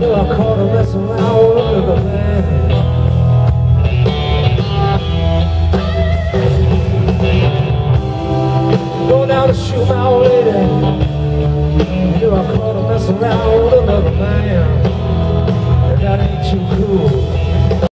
do I call to mess around with the man? Shoot my old lady. Do I caught to mess around with the man?